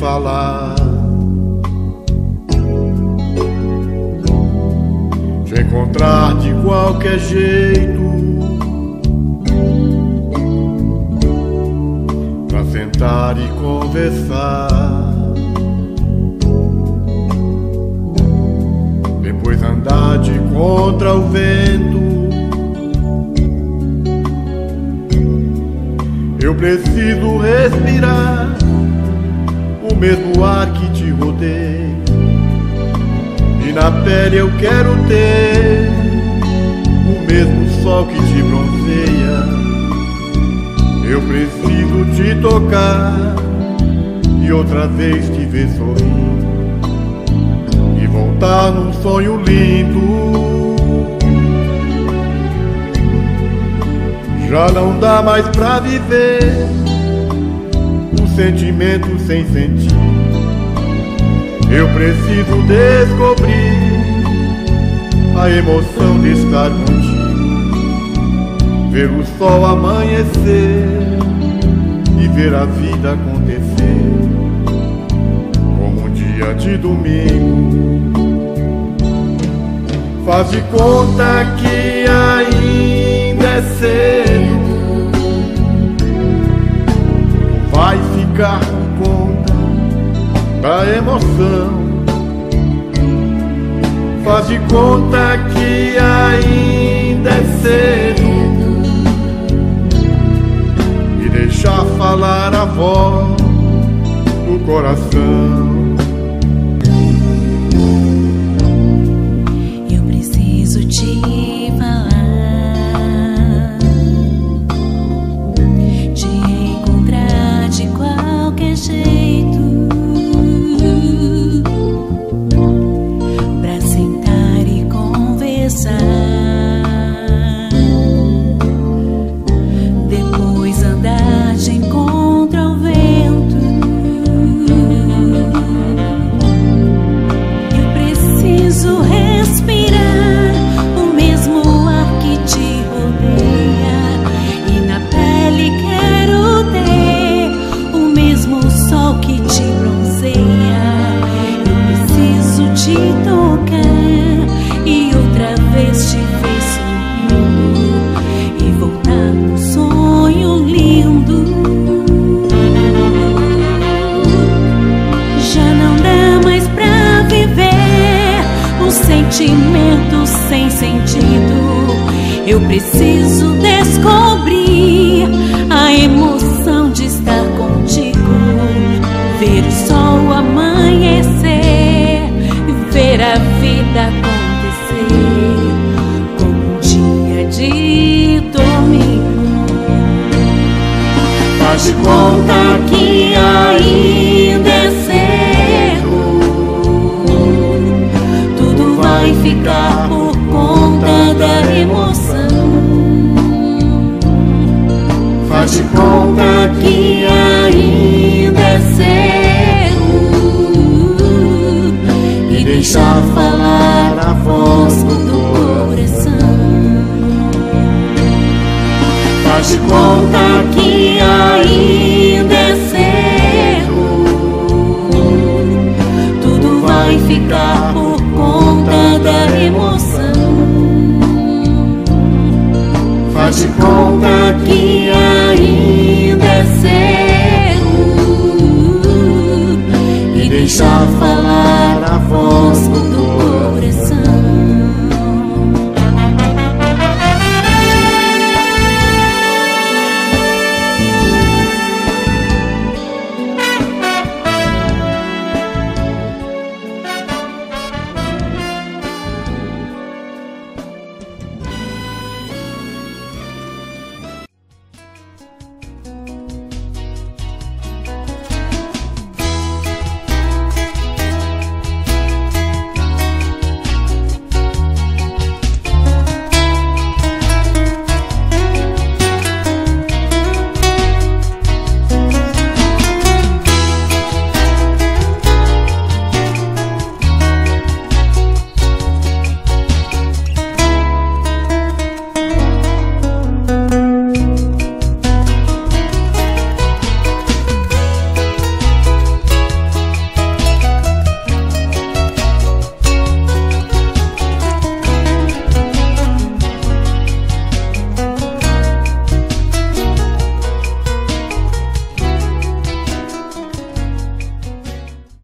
falar. Te encontrar de qualquer jeito. Pra sentar e conversar. Depois andar de contra o vento. Eu preciso respirar mesmo ar que te rodeia. E na pele eu quero ter o mesmo sol que te bronzeia. Eu preciso te tocar e outra vez te ver sorrir e voltar num sonho lindo. Já não dá mais pra viver sentimento sem sentir. Eu preciso descobrir a emoção de estar contigo, ver o sol amanhecer e ver a vida acontecer como um dia de domingo. Faz de conta que ainda é cedo. Ficar por conta da emoção. Faz de conta que ainda é cedo. E deixar falar a voz do coração. Sentimento sem sentido. Eu preciso descobrir a emoção de estar contigo, ver o sol amanhecer, ver a vida acontecer como um dia de domingo. Faz de Conta que ainda ficar por conta da emoção. Faz de Conta que ainda é cedo. E deixar falar a voz do coração. Faz de Conta que ainda é cedo. Tudo vai ficar